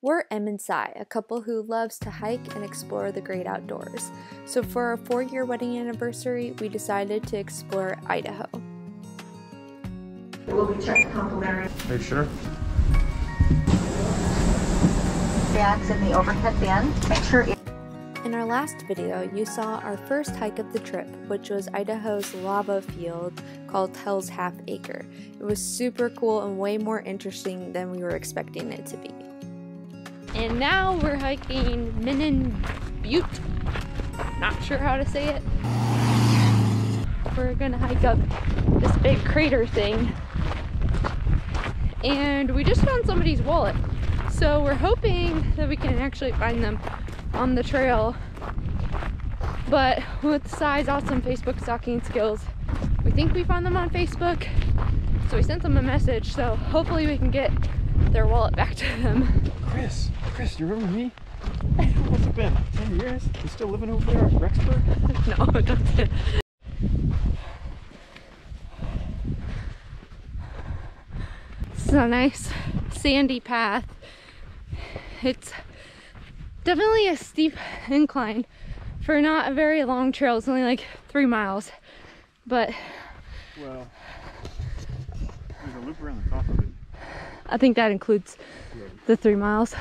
We're Em and Si, a couple who loves to hike and explore the great outdoors. So for our four year wedding anniversary, we decided to explore Idaho. We'll be checking complimentary. Are you sure? Bags in the overhead bin. Make sure it In our last video, you saw our first hike of the trip, which was Idaho's lava field called Hell's Half Acre. It was super cool and way more interesting than we were expecting it to be. And now we're hiking Menan Butte. Not sure how to say it. We're gonna hike up this big crater thing. And we just found somebody's wallet. So we're hoping that we can actually find them on the trail. But with Si's awesome Facebook stalking skills, we think we found them on Facebook. So we sent them a message. So hopefully we can get their wallet back to them. Chris, Chris, do you remember me? What's it been? 10 years? You still living over there at Rexburg? no, don't it. This is a nice sandy path. It's definitely a steep incline for not a very long trail. It's only like three miles, but Well, there's a loop around the top of it. I think that includes the three miles. So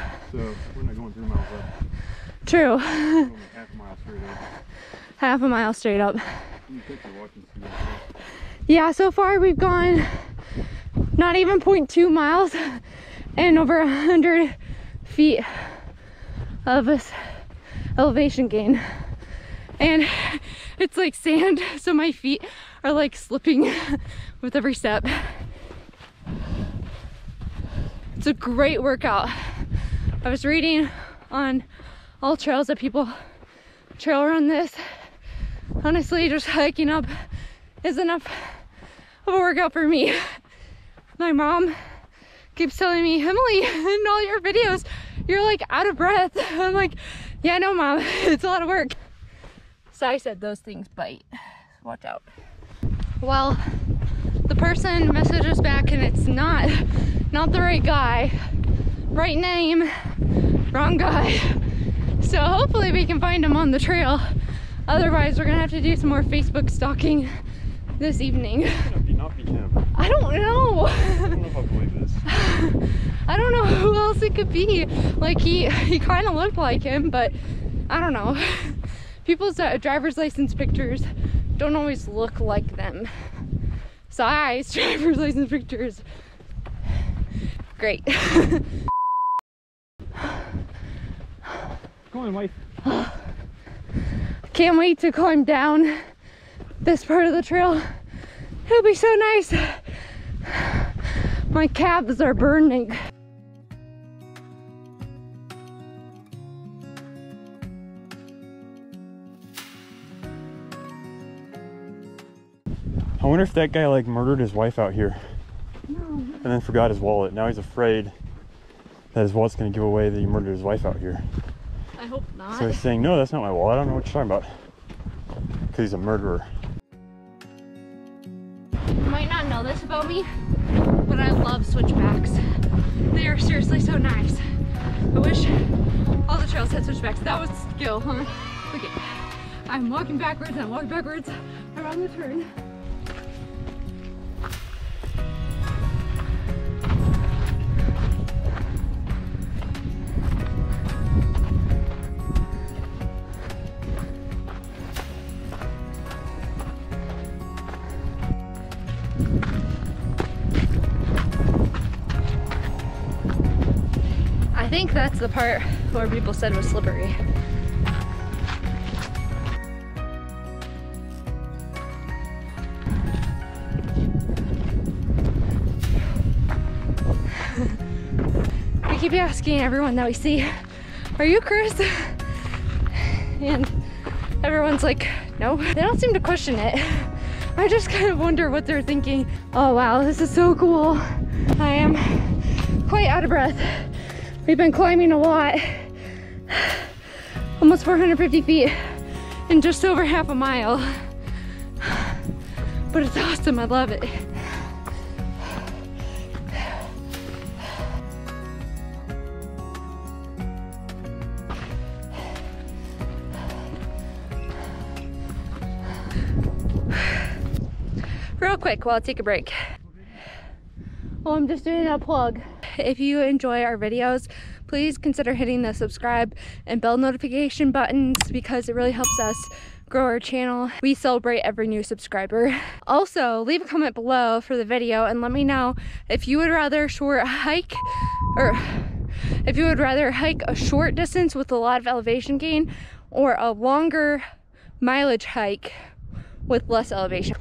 we're not going three miles up. True, half a mile straight up. half a mile straight up. You can take your watch and see that. Yeah, so far we've gone not even 0.2 miles and over 100 feet of this elevation gain. And it's like sand, so my feet are like slipping with every step. It's a great workout. I was reading on AllTrails that people trail run this. Honestly, just hiking up is enough of a workout for me. My mom keeps telling me, Emily, in all your videos, you're like out of breath. I'm like, yeah, no, mom, it's a lot of work. So I said those things bite. Watch out. Well, the person messages back and it's not not the right guy. Right name, wrong guy. So hopefully we can find him on the trail. Otherwise, we're gonna have to do some more Facebook stalking this evening. Not be him. I don't know. I don't know if I believe this. I don't know who else it could be. Like he he kind of looked like him, but I don't know. People's uh, driver's license pictures don't always look like them. Si's driver's license pictures. Great. Come on, wife. Can't wait to climb down this part of the trail. It'll be so nice. My calves are burning. I wonder if that guy like murdered his wife out here. And then forgot his wallet. Now he's afraid that his wallet's gonna give away that he murdered his wife out here. I hope not. So he's saying, no, that's not my wallet. I don't know what you're talking about. Because he's a murderer. You might not know this about me, but I love switchbacks. They are seriously so nice. I wish all the trails had switchbacks. That was skill, huh? Look at I'm walking backwards, I'm walking backwards around the turn. I think that's the part where people said was slippery. we keep asking everyone that we see, are you Chris? And everyone's like, no. They don't seem to question it. I just kind of wonder what they're thinking. Oh wow, this is so cool. I am quite out of breath. We've been climbing a lot. Almost 450 feet in just over half a mile. But it's awesome, I love it. Real quick while I take a break. Well, I'm just doing a plug. If you enjoy our videos, please consider hitting the subscribe and bell notification buttons because it really helps us grow our channel. We celebrate every new subscriber. Also, leave a comment below for the video and let me know if you would rather short hike or if you would rather hike a short distance with a lot of elevation gain or a longer mileage hike with less elevation.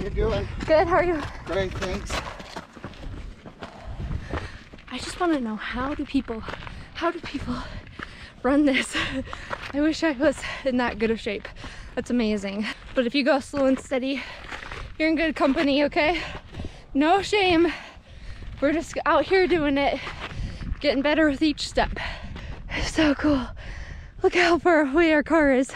You doing? Good, how are you? Great, thanks. I just want to know how do people, how do people run this? I wish I was in that good of shape. That's amazing. But if you go slow and steady, you're in good company, okay? No shame. We're just out here doing it, getting better with each step. So cool. Look how far away our car is.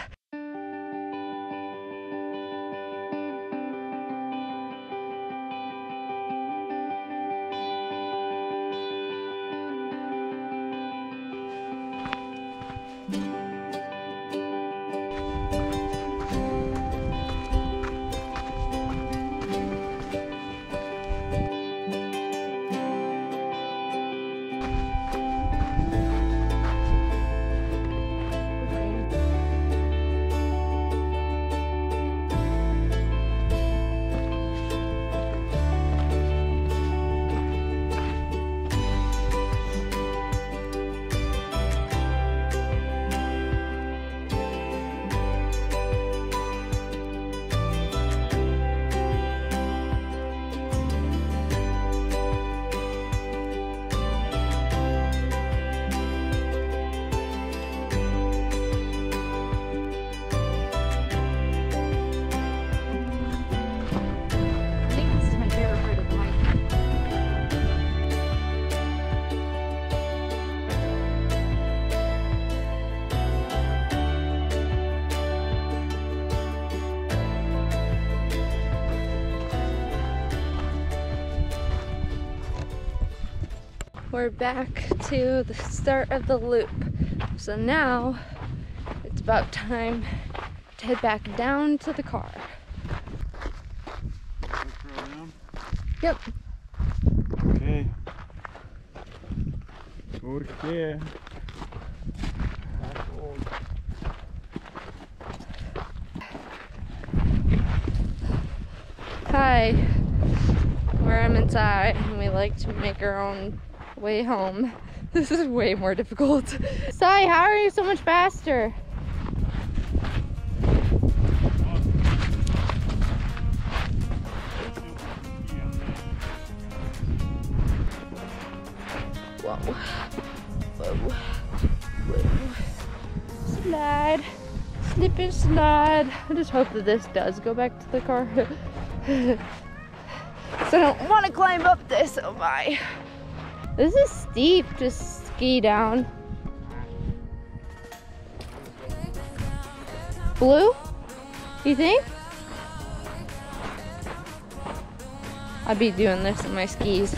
We're back to the start of the loop. So now it's about time to head back down to the car. Yep. Okay. Porque. Hi. Where I'm inside and we like to make our own way home. This is way more difficult. Si, how are you so much faster? Whoa. Whoa. Slide. Slip and slide. I just hope that this does go back to the car. so I don't want to climb up this. Oh my. This is steep to ski down. Blue? You think? I'd be doing this in my skis.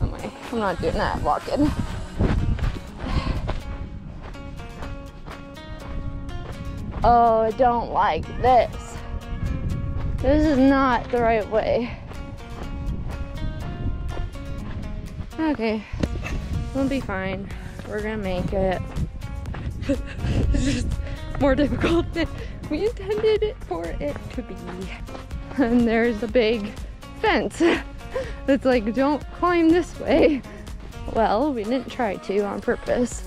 Oh I'm not doing that walking. Oh, I don't like this. This is not the right way. Okay, we'll be fine. We're gonna make it. it's just more difficult than we intended for it to be. And there's a big fence that's like, don't climb this way. Well, we didn't try to on purpose.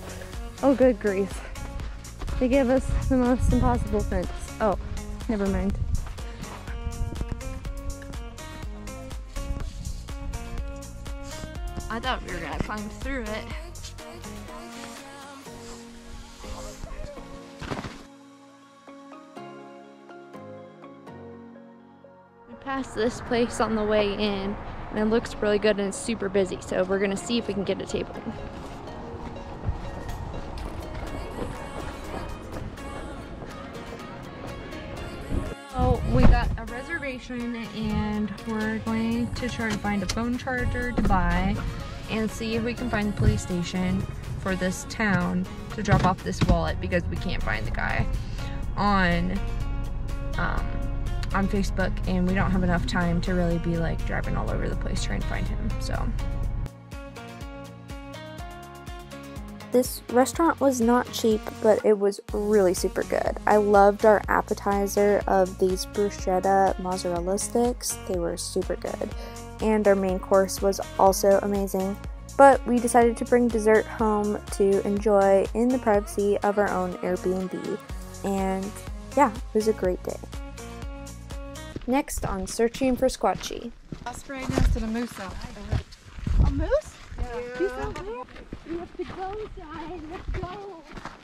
Oh, good grief. They gave us the most impossible fence. Oh, never mind. I thought we were gonna climb through it. We passed this place on the way in and it looks really good and it's super busy. So we're gonna see if we can get a table. A reservation and we're going to try to find a phone charger to buy and see if we can find the police station for this town to drop off this wallet because we can't find the guy on um, on Facebook and we don't have enough time to really be like driving all over the place trying to find him. So This restaurant was not cheap, but it was really super good. I loved our appetizer of these bruschetta mozzarella sticks. They were super good. And our main course was also amazing. But we decided to bring dessert home to enjoy in the privacy of our own Airbnb. And yeah, it was a great day. Next on Searching for Squatchy. Osprey nest and a moose out. a moose? Yeah. We have to go, guys. Let's go.